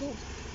to.